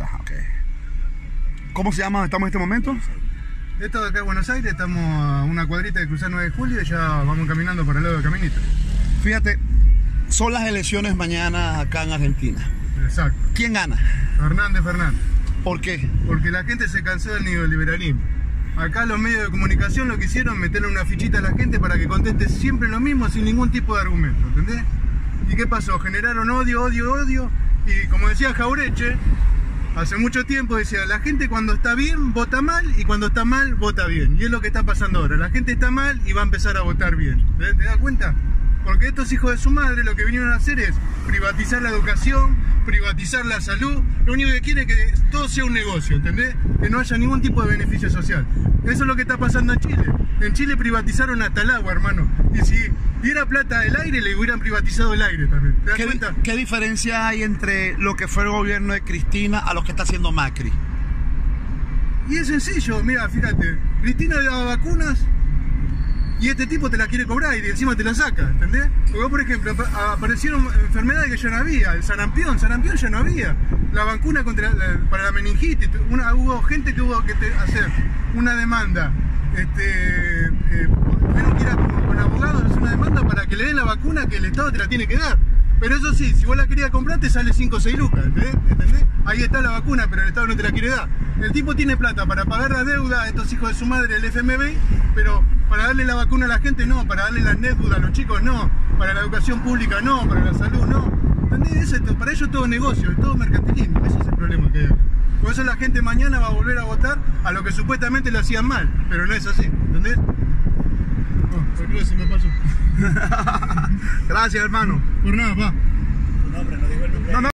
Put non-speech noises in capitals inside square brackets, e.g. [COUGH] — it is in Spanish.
está, ok. ¿Cómo se llama estamos en este momento? Esto de acá en Buenos Aires, estamos a una cuadrita de cruzar 9 de julio y ya vamos caminando por el lado del caminito. Fíjate, son las elecciones mañana acá en Argentina. Exacto. ¿Quién gana? Fernández Fernández. ¿Por qué? Porque la gente se cansó del neoliberalismo. Acá los medios de comunicación lo que hicieron meterle una fichita a la gente para que conteste siempre lo mismo sin ningún tipo de argumento, ¿entendés? ¿Y qué pasó? Generaron odio, odio, odio. Y como decía Jaureche, hace mucho tiempo decía, la gente cuando está bien vota mal y cuando está mal vota bien. Y es lo que está pasando ahora. La gente está mal y va a empezar a votar bien. ¿Te, das cuenta? Porque estos hijos de su madre lo que vinieron a hacer es privatizar la educación, privatizar la salud. Lo único que quiere es que todo sea un negocio, ¿entendés? Que no haya ningún tipo de beneficio social. Eso es lo que está pasando en Chile. En Chile privatizaron hasta el agua, hermano. Y si diera plata del aire, le hubieran privatizado el aire también. ¿Te das ¿Qué, cuenta? qué diferencia hay entre lo que fue el gobierno de Cristina a lo que está haciendo Macri? Y es sencillo, mira, fíjate. Cristina daba vacunas y este tipo te la quiere cobrar y encima te la saca, ¿entendés? Porque por ejemplo, ap- aparecieron enfermedades que ya no había, el sarampión, sarampión ya no había, la vacuna contra la- para la meningitis, una, hubo gente que hubo que te- hacer una demanda, este, eh, tuvieron que ir con, abogados hacer una demanda para que le den la vacuna que el Estado te la tiene que dar. Pero eso sí, si vos la querías comprar te sale 5 o 6 lucas, ¿entendés? ¿entendés? Ahí está la vacuna, pero el Estado no te la quiere dar. El tipo tiene plata para pagar la deuda a estos hijos de su madre, el FMB, pero darle la vacuna a la gente no, para darle la NETBUD a los chicos no, para la educación pública no, para la salud no. ¿Entendés? Eso es todo- para ellos todo negocio, es todo mercantilismo, ese es el problema que hay. Por eso la gente mañana va a volver a votar a lo que supuestamente le hacían mal, pero no es así, ¿entendés? Oh, se me pasó. [LAUGHS] Gracias, hermano. Por nada, pa. No, no.